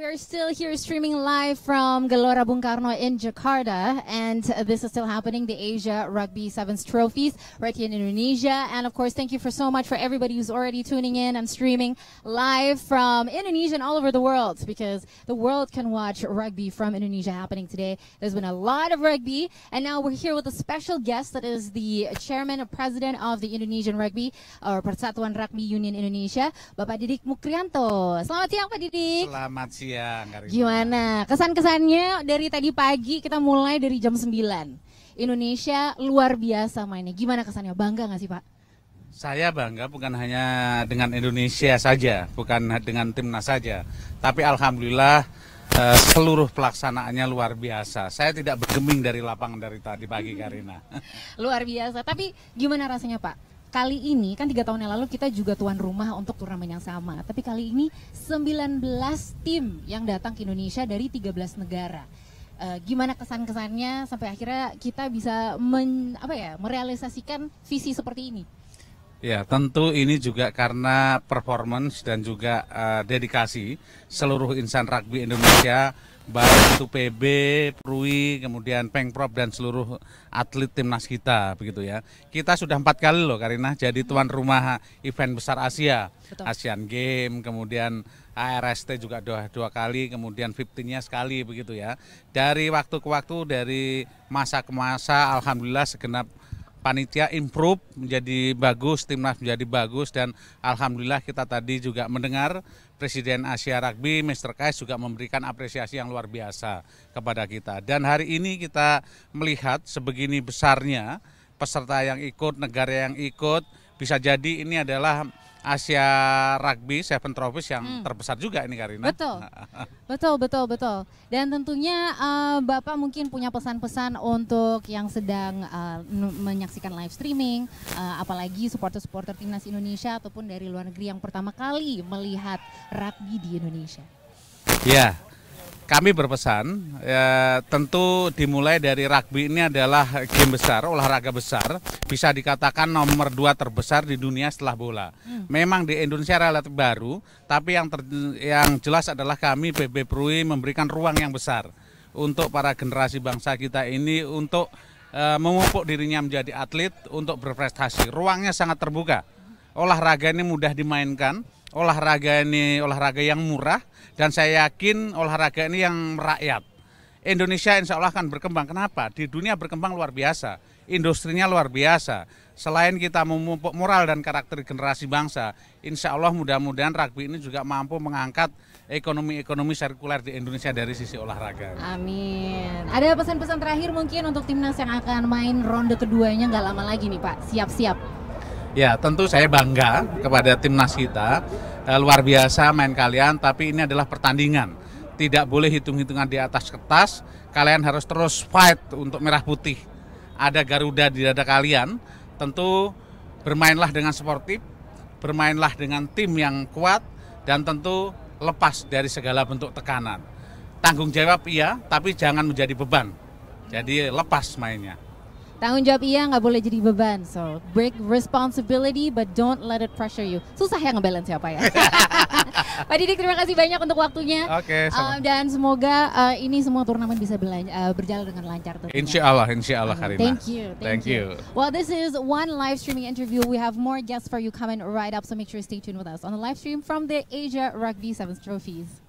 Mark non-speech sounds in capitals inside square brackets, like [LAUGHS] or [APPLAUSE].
we are still here streaming live from Gelora Bung Karno in Jakarta, and this is still happening, the Asia Rugby Sevens trophies right here in Indonesia. And of course, thank you for so much for everybody who's already tuning in and streaming live from Indonesia and all over the world, because the world can watch rugby from Indonesia happening today. There's been a lot of rugby, and now we're here with a special guest that is the chairman and president of the Indonesian Rugby or Persatuan Rugby Union Indonesia, Bapak Didik Mukrianto. Selamat siang, Pak Didik. Selamat siang, Karina. Gimana? Kesan-kesannya dari tadi pagi kita mulai dari jam 9. Indonesia luar biasa mainnya. Gimana kesannya? Bangga nggak sih Pak? Saya bangga bukan hanya dengan Indonesia saja, bukan dengan timnas saja, tapi alhamdulillah eh, seluruh pelaksanaannya luar biasa. Saya tidak bergeming dari lapangan dari tadi pagi, Karina. [LAUGHS] Luar biasa. Tapi gimana rasanya Pak? Kali ini kan tiga tahun yang lalu kita juga tuan rumah untuk turnamen yang sama. Tapi kali ini 19 tim yang datang ke Indonesia dari 13 negara. Eh, gimana kesan-kesannya sampai akhirnya kita bisa men, apa ya merealisasikan visi seperti ini? Ya, tentu ini juga karena performance dan juga eh, dedikasi seluruh insan rugby Indonesia, baik itu PB, Prui, kemudian Pengprov dan seluruh atlet timnas kita, begitu ya. Kita sudah empat kali loh, Karina, jadi tuan rumah event besar Asia, Betul. Asian Game, kemudian ARST juga dua, dua kali, kemudian 15-nya sekali, begitu ya. Dari waktu ke waktu, dari masa ke masa, alhamdulillah segenap panitia improve menjadi bagus, timnas menjadi bagus dan alhamdulillah kita tadi juga mendengar Presiden Asia Rugby Mr. Kais juga memberikan apresiasi yang luar biasa kepada kita. Dan hari ini kita melihat sebegini besarnya peserta yang ikut, negara yang ikut, bisa jadi ini adalah Asia Rugby Seven Trophies yang terbesar juga ini Karina. Betul, [LAUGHS] betul, betul, betul. Dan tentunya eh, Bapak mungkin punya pesan-pesan untuk yang sedang n- menyaksikan live streaming, eh, apalagi supporter-supporter timnas Indonesia ataupun dari luar negeri yang pertama kali melihat rugby di Indonesia. Ya, kami berpesan ya, tentu dimulai dari rugby ini adalah game besar, olahraga besar, bisa dikatakan nomor dua terbesar di dunia setelah bola. Memang di Indonesia relatif baru, tapi yang ter- yang jelas adalah kami PB Prui memberikan ruang yang besar untuk para generasi bangsa kita ini untuk eh, memupuk dirinya menjadi atlet untuk berprestasi. Ruangnya sangat terbuka. Olahraga ini mudah dimainkan, olahraga ini olahraga yang murah dan saya yakin olahraga ini yang merakyat. Indonesia insya Allah akan berkembang. Kenapa? Di dunia berkembang luar biasa. Industrinya luar biasa. Selain kita memupuk moral dan karakter generasi bangsa, insya Allah mudah-mudahan rugby ini juga mampu mengangkat ekonomi-ekonomi sirkuler di Indonesia dari sisi olahraga. Amin. Ada pesan-pesan terakhir mungkin untuk timnas yang akan main ronde keduanya nggak lama lagi nih Pak. Siap-siap. Ya, tentu saya bangga kepada timnas kita. Eh, luar biasa main kalian, tapi ini adalah pertandingan. Tidak boleh hitung-hitungan di atas kertas. Kalian harus terus fight untuk merah putih. Ada Garuda di dada kalian. Tentu bermainlah dengan sportif, bermainlah dengan tim yang kuat, dan tentu lepas dari segala bentuk tekanan. Tanggung jawab iya, tapi jangan menjadi beban. Jadi lepas mainnya. Tanggung jawab iya nggak boleh jadi beban. So break responsibility but don't let it pressure you. Susah ya ngebalance siapa ya. [LAUGHS] Pak Didik terima kasih banyak untuk waktunya. Oke, Uh, sama. dan semoga uh, ini semua turnamen bisa uh, berjalan dengan lancar tentunya. Insya Allah, insya Allah Karina. Thank you. Thank you. Well, this is one live streaming interview. We have more guests for you coming right up, so make sure to stay tuned with us on the live stream from the Asia Rugby Sevens Trophies.